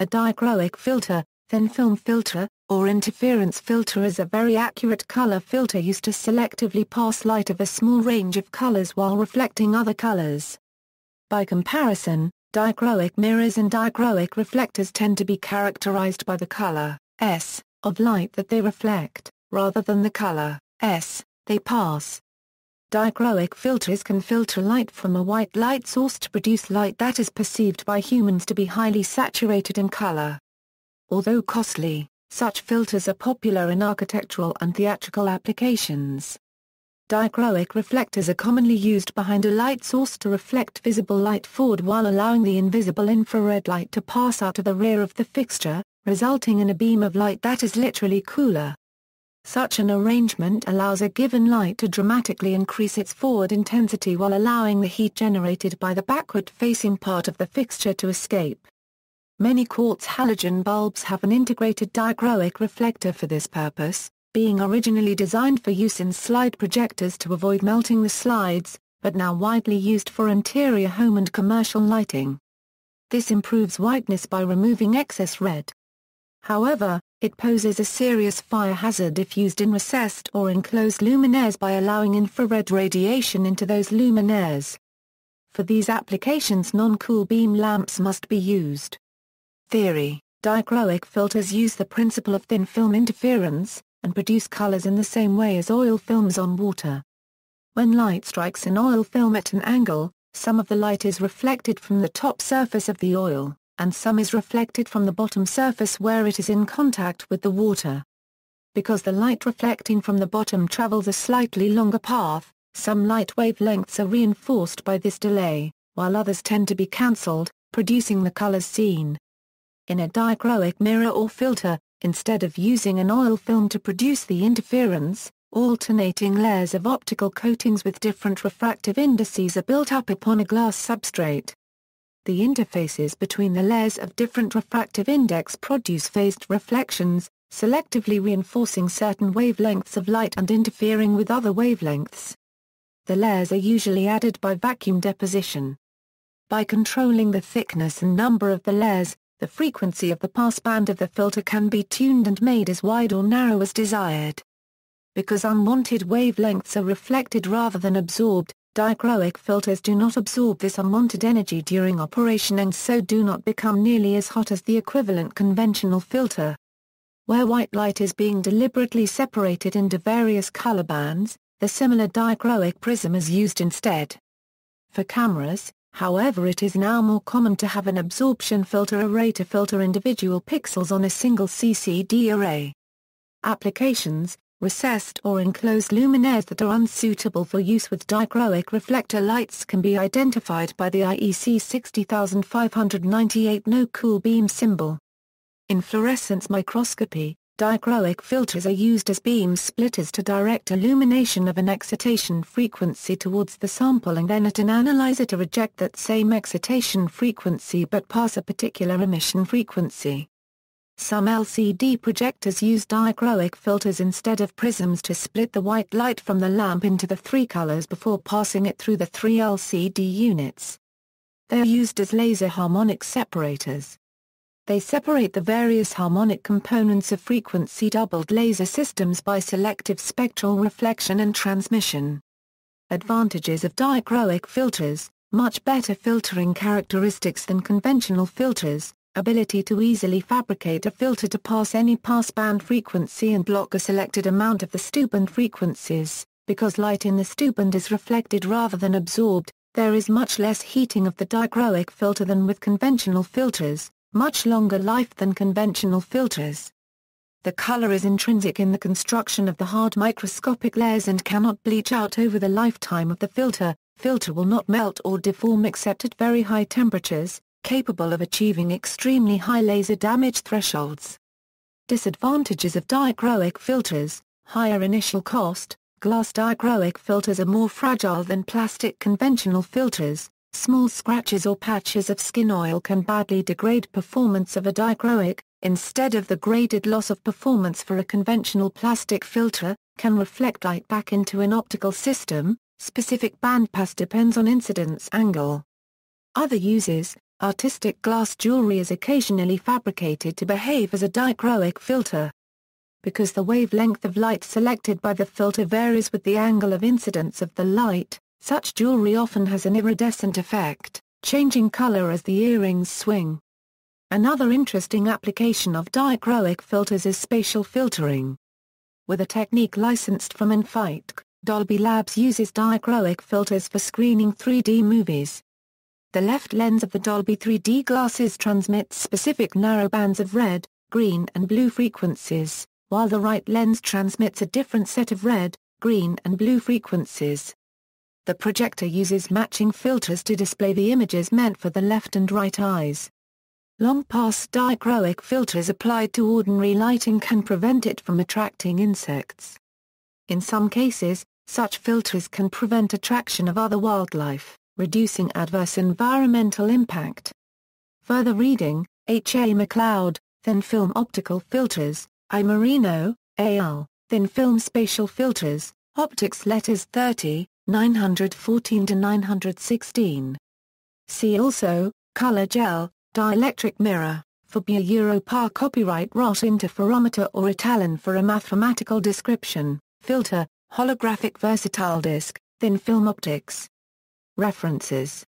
a dichroic filter, thin film filter, or interference filter is a very accurate color filter used to selectively pass light of a small range of colors while reflecting other colors. By comparison, dichroic mirrors and dichroic reflectors tend to be characterized by the color S of light that they reflect, rather than the color S they pass. Dichroic filters can filter light from a white light source to produce light that is perceived by humans to be highly saturated in color. Although costly, such filters are popular in architectural and theatrical applications. Dichroic reflectors are commonly used behind a light source to reflect visible light forward while allowing the invisible infrared light to pass out of the rear of the fixture, resulting in a beam of light that is literally cooler. Such an arrangement allows a given light to dramatically increase its forward intensity while allowing the heat generated by the backward-facing part of the fixture to escape. Many quartz halogen bulbs have an integrated dichroic reflector for this purpose, being originally designed for use in slide projectors to avoid melting the slides, but now widely used for interior home and commercial lighting. This improves whiteness by removing excess red. However, it poses a serious fire hazard if used in recessed or enclosed luminaires by allowing infrared radiation into those luminaires. For these applications non-cool beam lamps must be used. Theory Dichroic filters use the principle of thin film interference, and produce colors in the same way as oil films on water. When light strikes an oil film at an angle, some of the light is reflected from the top surface of the oil and some is reflected from the bottom surface where it is in contact with the water. Because the light reflecting from the bottom travels a slightly longer path, some light wavelengths are reinforced by this delay, while others tend to be cancelled, producing the colors seen. In a dichroic mirror or filter, instead of using an oil film to produce the interference, alternating layers of optical coatings with different refractive indices are built up upon a glass substrate. The interfaces between the layers of different refractive index produce phased reflections, selectively reinforcing certain wavelengths of light and interfering with other wavelengths. The layers are usually added by vacuum deposition. By controlling the thickness and number of the layers, the frequency of the passband of the filter can be tuned and made as wide or narrow as desired. Because unwanted wavelengths are reflected rather than absorbed, Dichroic filters do not absorb this unwanted energy during operation and so do not become nearly as hot as the equivalent conventional filter. Where white light is being deliberately separated into various color bands, the similar dichroic prism is used instead. For cameras, however it is now more common to have an absorption filter array to filter individual pixels on a single CCD array. Applications recessed or enclosed luminaires that are unsuitable for use with dichroic reflector lights can be identified by the IEC 60598 no-cool beam symbol. In fluorescence microscopy, dichroic filters are used as beam splitters to direct illumination of an excitation frequency towards the sample and then at an analyzer to reject that same excitation frequency but pass a particular emission frequency. Some LCD projectors use dichroic filters instead of prisms to split the white light from the lamp into the three colors before passing it through the three LCD units. They are used as laser harmonic separators. They separate the various harmonic components of frequency-doubled laser systems by selective spectral reflection and transmission. Advantages of dichroic filters, much better filtering characteristics than conventional filters, ability to easily fabricate a filter to pass any passband frequency and block a selected amount of the stopband frequencies, because light in the stopband is reflected rather than absorbed, there is much less heating of the dichroic filter than with conventional filters, much longer life than conventional filters. The color is intrinsic in the construction of the hard microscopic layers and cannot bleach out over the lifetime of the filter, filter will not melt or deform except at very high temperatures, capable of achieving extremely high laser damage thresholds. Disadvantages of dichroic filters, higher initial cost, glass dichroic filters are more fragile than plastic conventional filters, small scratches or patches of skin oil can badly degrade performance of a dichroic, instead of the graded loss of performance for a conventional plastic filter, can reflect light back into an optical system, specific bandpass depends on incidence angle. Other uses, artistic glass jewelry is occasionally fabricated to behave as a dichroic filter. Because the wavelength of light selected by the filter varies with the angle of incidence of the light, such jewelry often has an iridescent effect, changing color as the earrings swing. Another interesting application of dichroic filters is spatial filtering. With a technique licensed from Infitec, Dolby Labs uses dichroic filters for screening 3D movies. The left lens of the Dolby 3D glasses transmits specific narrow bands of red, green and blue frequencies, while the right lens transmits a different set of red, green and blue frequencies. The projector uses matching filters to display the images meant for the left and right eyes. Long-pass dichroic filters applied to ordinary lighting can prevent it from attracting insects. In some cases, such filters can prevent attraction of other wildlife, reducing adverse environmental impact. Further reading, H. A. Macleod, Thin Film Optical Filters, I. Moreno, A.L., Thin Film Spatial Filters, Optics Letters 30, 914-916. See also, Color Gel, Dielectric Mirror, Fabia Europar Copyright ROT Interferometer or etalon for a mathematical description, filter, holographic versatile disc, thin film optics. References